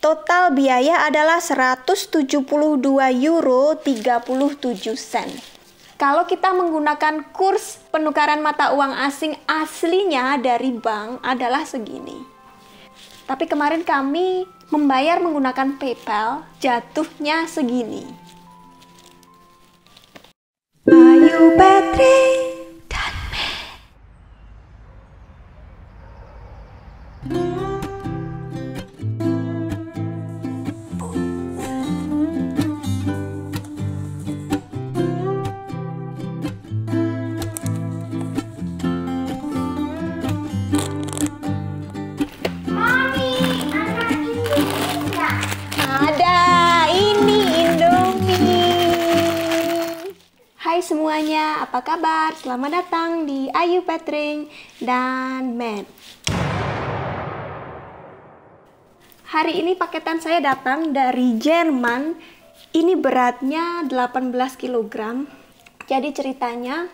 Total biaya adalah 172 euro 37 sen. Kalau kita menggunakan kurs penukaran mata uang asing aslinya dari bank adalah segini. Tapi kemarin kami membayar menggunakan PayPal, jatuhnya segini. Ayu Patrick kabar? Selamat datang di Ayu Petring dan Matt. Hari ini paketan saya datang dari Jerman. Ini beratnya 18 kg. Jadi ceritanya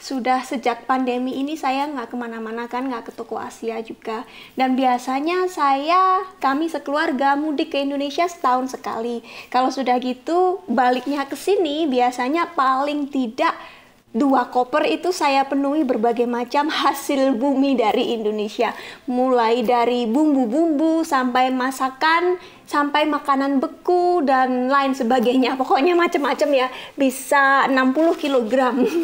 sudah sejak pandemi ini saya nggak ke mana-mana kan nggak ke toko Asia juga dan biasanya saya kami sekeluarga mudik ke Indonesia setahun sekali kalau sudah gitu baliknya ke sini biasanya paling tidak dua koper itu saya penuhi berbagai macam hasil bumi dari Indonesia. Mulai dari bumbu-bumbu sampai masakan sampai makanan beku dan lain sebagainya. Pokoknya macam-macam ya. Bisa 60 kg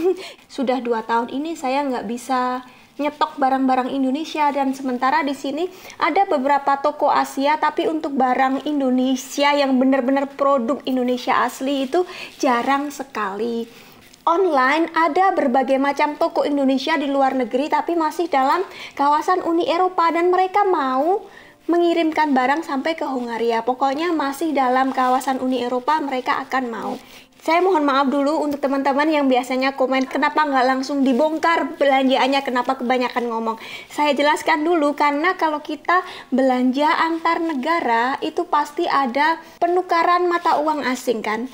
sudah dua tahun ini saya nggak bisa nyetok barang-barang Indonesia. Dan sementara di sini ada beberapa toko Asia tapi untuk barang Indonesia yang benar-benar produk Indonesia asli itu jarang sekali online ada berbagai macam toko Indonesia di luar negeri tapi masih dalam kawasan Uni Eropa dan mereka mau mengirimkan barang sampai ke Hungaria. Pokoknya masih dalam kawasan Uni Eropa mereka akan mau. Saya mohon maaf dulu untuk teman-teman yang biasanya komen kenapa nggak langsung dibongkar belanjaannya, kenapa kebanyakan ngomong. Saya jelaskan dulu karena kalau kita belanja antar negara itu pasti ada penukaran mata uang asing kan.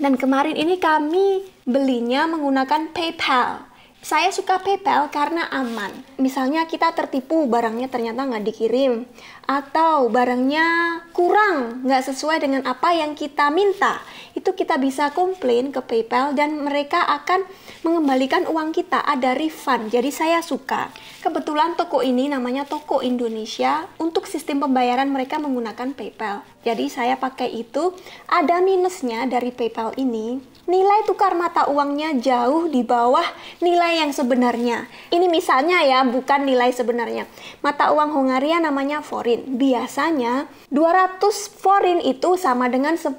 Dan kemarin ini kami belinya menggunakan PayPal. Saya suka PayPal karena aman. Misalnya kita tertipu barangnya ternyata nggak dikirim. Atau barangnya kurang, nggak sesuai dengan apa yang kita minta. Itu kita bisa komplain ke PayPal dan mereka akan mengembalikan uang kita. Ada refund, jadi saya suka. Kebetulan toko ini namanya Toko Indonesia. Untuk sistem pembayaran mereka menggunakan PayPal. Jadi saya pakai itu. Ada minusnya dari PayPal ini nilai tukar mata uangnya jauh di bawah nilai yang sebenarnya. Ini misalnya ya, bukan nilai sebenarnya. Mata uang Hongaria namanya forin. Biasanya 200 forin itu sama dengan 10.000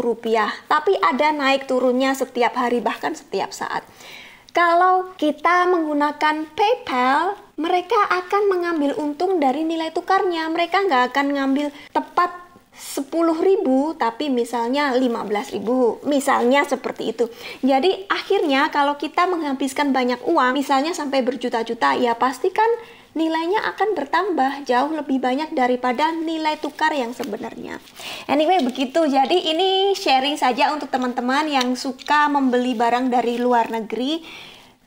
rupiah. Tapi ada naik turunnya setiap hari bahkan setiap saat. Kalau kita menggunakan PayPal, mereka akan mengambil untung dari nilai tukarnya. Mereka nggak akan ngambil tepat 10.000 tapi misalnya 15.000 misalnya seperti itu jadi akhirnya kalau kita menghabiskan banyak uang misalnya sampai berjuta-juta ya pastikan nilainya akan bertambah jauh lebih banyak daripada nilai tukar yang sebenarnya anyway begitu jadi ini sharing saja untuk teman-teman yang suka membeli barang dari luar negeri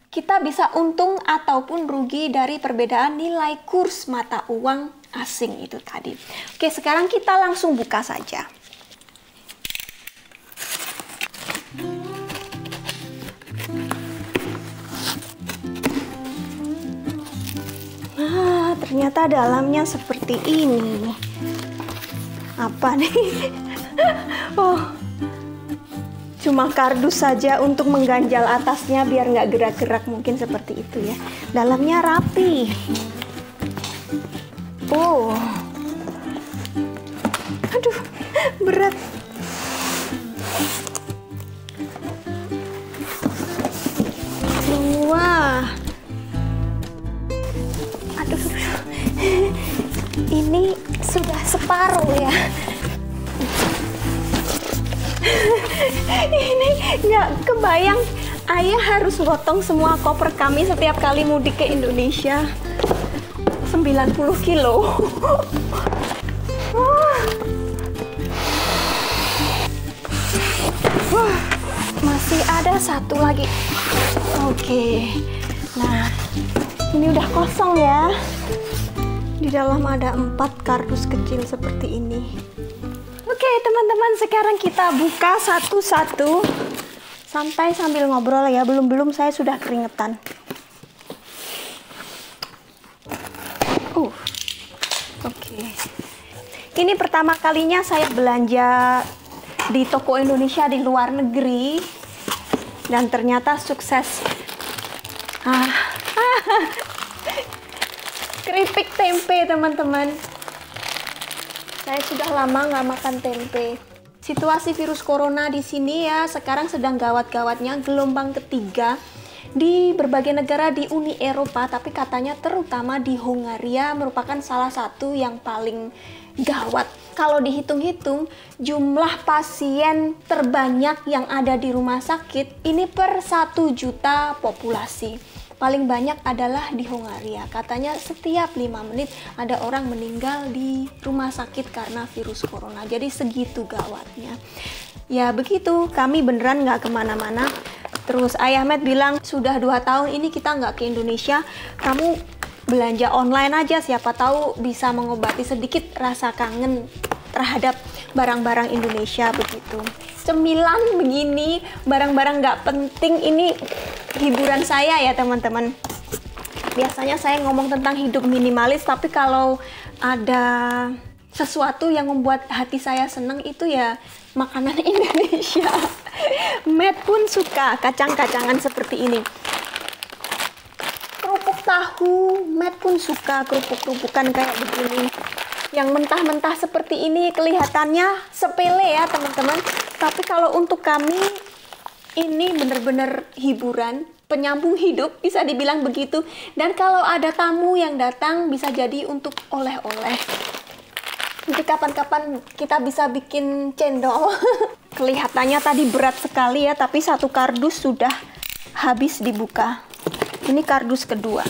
kita bisa untung ataupun rugi dari perbedaan nilai kurs mata uang asing itu tadi. Oke, sekarang kita langsung buka saja. Ternyata dalamnya seperti ini. Apa nih? oh, cuma kardus saja untuk mengganjal atasnya biar nggak gerak-gerak mungkin seperti itu ya. Dalamnya rapi. Oh. Aduh, berat. Ini sudah separuh ya. Ini nggak kebayang ayah harus gotong semua koper kami setiap kali mudik ke Indonesia. 90 kilo. Masih ada satu lagi. Oke. Nah, ini udah kosong ya. Di dalam ada empat kardus kecil seperti ini. Oke teman-teman, sekarang kita buka satu-satu. Santai sambil ngobrol ya, belum-belum saya sudah keringetan. Uh, oke. Ini pertama kalinya saya belanja di toko Indonesia di luar negeri dan ternyata sukses. Ah, keripik tempe teman-teman. Saya sudah lama nggak makan tempe. Situasi virus corona di sini ya sekarang sedang gawat-gawatnya gelombang ketiga di berbagai negara di Uni Eropa, tapi katanya terutama di Hungaria merupakan salah satu yang paling gawat. Kalau dihitung-hitung, jumlah pasien terbanyak yang ada di rumah sakit ini per 1 juta populasi paling banyak adalah di Hungaria. Katanya setiap lima menit ada orang meninggal di rumah sakit karena virus corona. Jadi segitu gawatnya. Ya begitu, kami beneran nggak ke mana-mana. Terus Ayah Ahmed bilang sudah dua tahun ini kita nggak ke Indonesia, kamu belanja online aja siapa tahu bisa mengobati sedikit rasa kangen terhadap barang-barang Indonesia begitu. Cemilan begini, barang-barang nggak penting ini hiburan saya ya teman-teman. Biasanya saya ngomong tentang hidup minimalis, tapi kalau ada sesuatu yang membuat hati saya senang itu ya makanan Indonesia. Matt pun suka kacang-kacangan seperti ini. Kerupuk tahu, Matt pun suka kerupuk-kerupukan kayak begini yang mentah-mentah seperti ini kelihatannya sepele ya teman-teman tapi kalau untuk kami ini benar-benar hiburan. Penyambung hidup bisa dibilang begitu. Dan kalau ada tamu yang datang bisa jadi untuk oleh-oleh. Nanti kapan-kapan kita bisa bikin cendol. Kelihatannya tadi berat sekali ya tapi satu kardus sudah habis dibuka. Ini kardus kedua.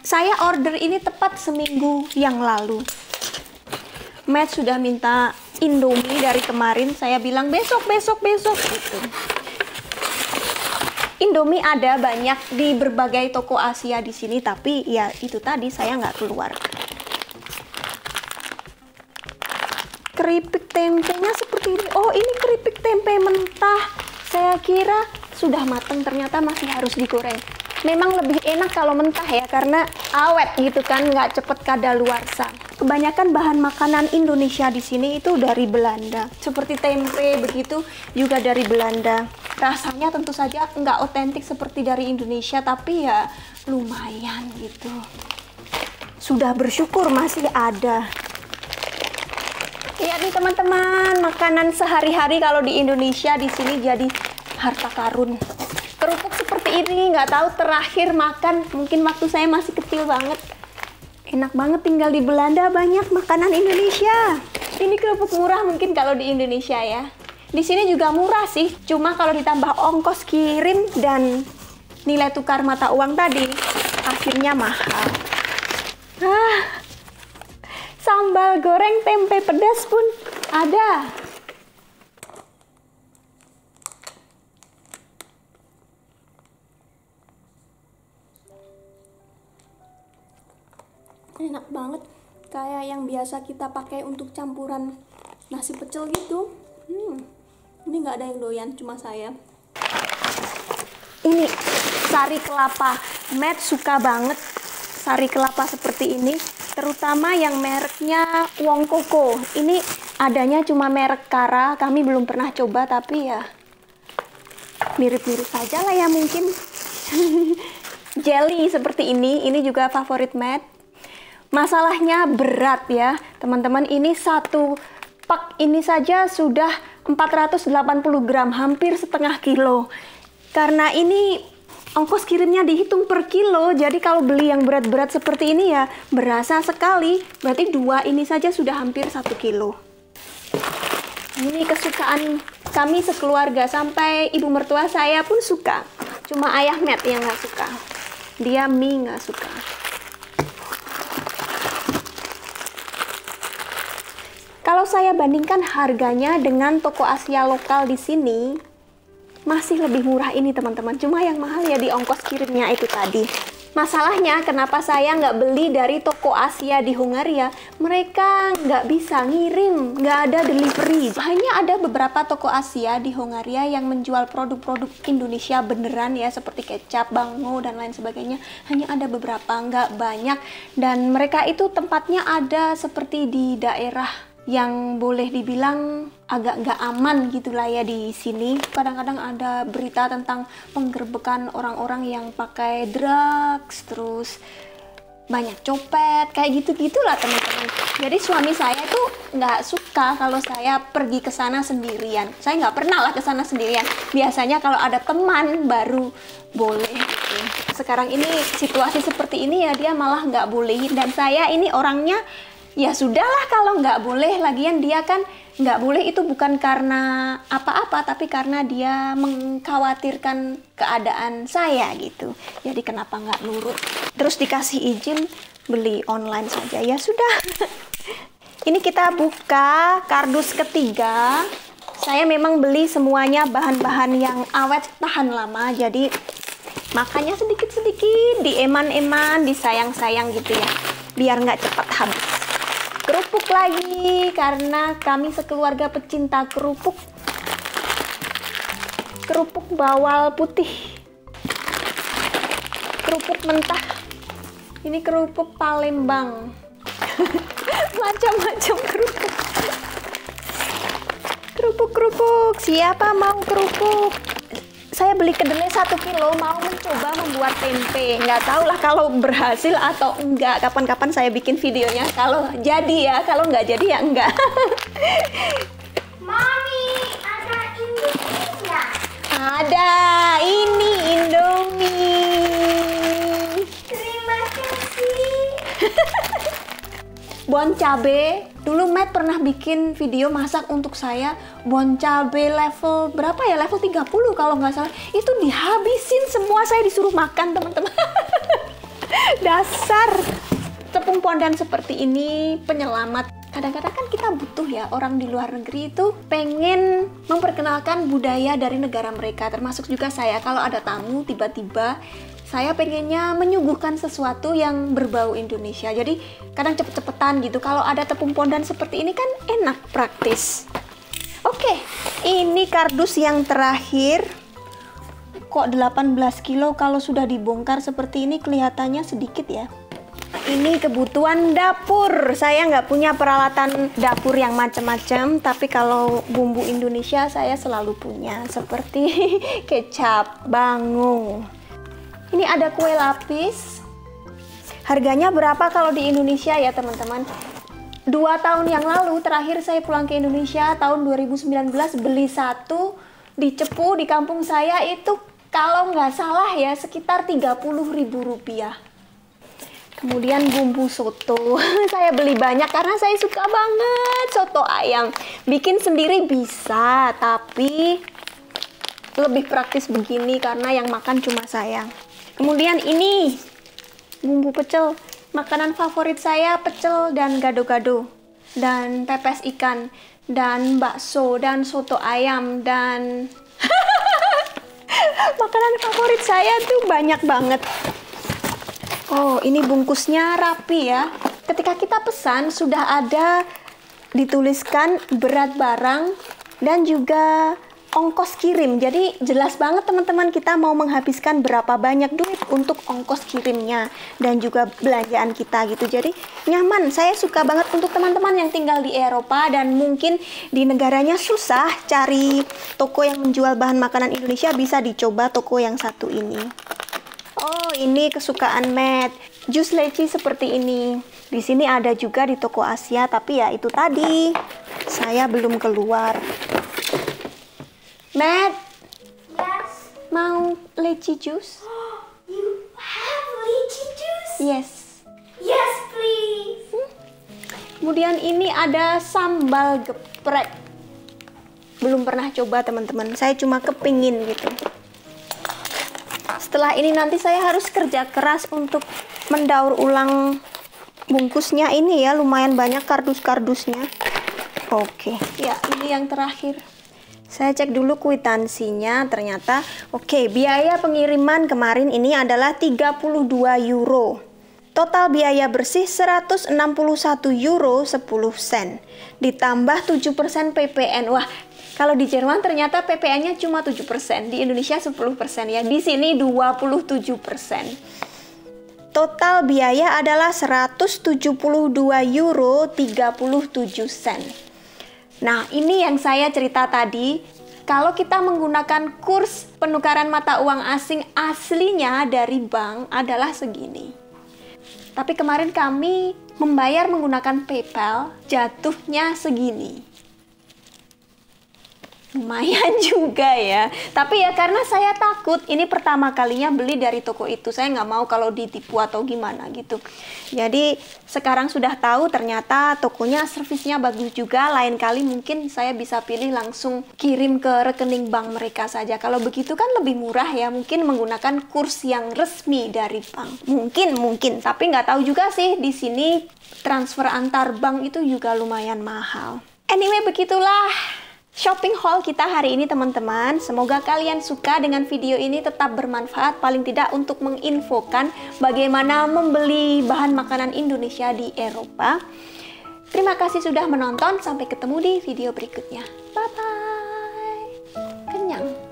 Saya order ini tepat seminggu yang lalu. Matt sudah minta Indomie dari kemarin. Saya bilang besok, besok, besok gitu. Indomie ada banyak di berbagai toko Asia di sini, tapi ya itu tadi saya nggak keluar. Keripik tempenya seperti ini. Oh, ini keripik tempe mentah. Saya kira sudah matang, ternyata masih harus digoreng. Memang lebih enak kalau mentah ya, karena awet gitu kan, nggak cepet kadaluarsa kebanyakan bahan makanan Indonesia di sini itu dari Belanda. Seperti tempe begitu juga dari Belanda. Rasanya tentu saja nggak otentik seperti dari Indonesia, tapi ya lumayan gitu. Sudah bersyukur masih ada. Ya nih teman-teman, makanan sehari-hari kalau di Indonesia di sini jadi harta karun. Kerupuk ini nggak tahu terakhir makan mungkin waktu saya masih kecil banget Enak banget tinggal di Belanda, banyak makanan Indonesia. Ini kerupuk murah mungkin kalau di Indonesia ya. Di sini juga murah sih, cuma kalau ditambah ongkos kirim dan nilai tukar mata uang tadi, akhirnya mahal. Ah, sambal goreng tempe pedas pun ada. Enak banget. Kayak yang biasa kita pakai untuk campuran nasi pecel gitu. Hmm, ini nggak ada yang doyan cuma saya. Ini sari kelapa. Matt suka banget sari kelapa seperti ini terutama yang mereknya Wong Koko. Ini adanya cuma merek Kara kami belum pernah coba tapi ya mirip-mirip saja lah ya mungkin. Jelly seperti ini ini juga favorit Matt Masalahnya berat ya, teman-teman. Ini satu pak ini saja sudah 480 gram, hampir setengah kilo. Karena ini ongkos kirimnya dihitung per kilo, jadi kalau beli yang berat-berat seperti ini ya berasa sekali. Berarti dua ini saja sudah hampir satu kilo. Ini kesukaan kami sekeluarga, sampai ibu mertua saya pun suka. Cuma ayah Matt yang nggak suka. Dia mie nggak suka. Kalau saya bandingkan harganya dengan toko Asia lokal di sini, masih lebih murah ini teman-teman. Cuma yang mahal ya di ongkos kirimnya itu tadi. Masalahnya kenapa saya nggak beli dari toko Asia di Hungaria? Mereka nggak bisa ngirim, nggak ada delivery. Hanya ada beberapa toko Asia di Hungaria yang menjual produk-produk Indonesia beneran ya, seperti kecap, bango, dan lain sebagainya. Hanya ada beberapa, nggak banyak. Dan mereka itu tempatnya ada seperti di daerah yang boleh dibilang agak nggak aman gitulah ya di sini. Kadang-kadang ada berita tentang penggerbekan orang-orang yang pakai drugs, terus banyak copet, kayak gitu-gitulah teman-teman. Jadi suami saya tuh nggak suka kalau saya pergi ke sana sendirian. Saya nggak pernah lah ke sana sendirian. Biasanya kalau ada teman baru boleh. Gitu. Sekarang ini situasi seperti ini ya dia malah nggak bolehin dan saya ini orangnya ya sudahlah kalau nggak boleh lagian dia kan nggak boleh itu bukan karena apa-apa tapi karena dia mengkhawatirkan keadaan saya gitu. Jadi kenapa nggak nurut? Terus dikasih izin beli online saja. Ya sudah. Ini kita buka kardus ketiga. Saya memang beli semuanya bahan-bahan yang awet tahan lama. Jadi makanya sedikit-sedikit di eman-eman disayang-sayang gitu ya. Biar nggak cepat habis kerupuk lagi karena kami sekeluarga pecinta kerupuk. Kerupuk bawal putih. Kerupuk mentah. Ini kerupuk Palembang. Macam-macam kerupuk. Kerupuk-kerupuk. Siapa mau kerupuk saya beli kedelai satu kilo mau mencoba membuat tempe. Nggak tahu lah kalau berhasil atau enggak. Kapan-kapan saya bikin videonya. Kalau jadi ya kalau nggak jadi ya enggak. Mami, ada Indomie nggak? ada ini Indomie. Terima kasih. bon cabe dulu Matt pernah bikin video masak untuk saya bon cabe level berapa ya? Level 30 kalau nggak salah. Itu dihabisin semua saya disuruh makan teman-teman. Dasar. Tepung pondan seperti ini penyelamat kadang-kadang kan kita butuh ya orang di luar negeri itu pengen memperkenalkan budaya dari negara mereka termasuk juga saya kalau ada tamu tiba-tiba saya pengennya menyuguhkan sesuatu yang berbau Indonesia. Jadi kadang cepet-cepetan gitu. Kalau ada tepung pondan seperti ini kan enak, praktis. Oke, ini kardus yang terakhir. Kok 18 kilo kalau sudah dibongkar seperti ini kelihatannya sedikit ya. Ini kebutuhan dapur. Saya nggak punya peralatan dapur yang macam-macam, tapi kalau bumbu Indonesia saya selalu punya, seperti kecap, bango, ini ada kue lapis. Harganya berapa kalau di Indonesia ya teman-teman? Dua tahun yang lalu terakhir saya pulang ke Indonesia tahun 2019 beli satu di Cepu di kampung saya itu kalau nggak salah ya sekitar 30 ribu rupiah. Kemudian bumbu soto, saya beli banyak karena saya suka banget soto ayam. Bikin sendiri bisa, tapi lebih praktis begini karena yang makan cuma saya. Kemudian ini bumbu pecel, makanan favorit saya pecel dan gado-gado dan pepes ikan dan bakso dan soto ayam dan makanan favorit saya tuh banyak banget. Oh, ini bungkusnya rapi ya. Ketika kita pesan sudah ada dituliskan berat barang dan juga ongkos kirim. Jadi jelas banget teman-teman kita mau menghabiskan berapa banyak duit untuk ongkos kirimnya dan juga belanjaan kita gitu. Jadi nyaman. Saya suka banget untuk teman-teman yang tinggal di Eropa dan mungkin di negaranya susah cari toko yang menjual bahan makanan Indonesia bisa dicoba toko yang satu ini. Ini kesukaan Matt. Jus leci seperti ini. Di sini ada juga di toko Asia, tapi ya itu tadi. Saya belum keluar. Matt, Yes. mau leci jus? You have lychee juice? Yes. Yes, please. Kemudian ini ada sambal geprek. Belum pernah coba teman-teman. Saya cuma kepingin gitu. Setelah ini nanti saya harus kerja keras untuk mendaur ulang bungkusnya ini ya. Lumayan banyak kardus-kardusnya. Oke. Ya, ini yang terakhir. Saya cek dulu kwitansinya, ternyata oke, biaya pengiriman kemarin ini adalah 32 euro. Total biaya bersih 161 euro 10 sen. Ditambah 7% PPN. Wah, kalau di Jerman ternyata PPN-nya cuma 7%, di Indonesia 10% ya. Di sini 27%. Total biaya adalah 172 euro 37 sen. Nah, ini yang saya cerita tadi. Kalau kita menggunakan kurs penukaran mata uang asing aslinya dari bank adalah segini. Tapi kemarin kami membayar menggunakan PayPal, jatuhnya segini lumayan juga ya. Tapi ya karena saya takut ini pertama kalinya beli dari toko itu. Saya nggak mau kalau ditipu atau gimana gitu. Jadi sekarang sudah tahu ternyata tokonya servisnya bagus juga. Lain kali mungkin saya bisa pilih langsung kirim ke rekening bank mereka saja. Kalau begitu kan lebih murah ya mungkin menggunakan kurs yang resmi dari bank. Mungkin mungkin. Tapi nggak tahu juga sih di sini transfer antar bank itu juga lumayan mahal. Anyway begitulah shopping haul kita hari ini teman-teman. Semoga kalian suka dengan video ini tetap bermanfaat paling tidak untuk menginfokan bagaimana membeli bahan makanan Indonesia di Eropa. Terima kasih sudah menonton, sampai ketemu di video berikutnya. Bye-bye. Kenyang.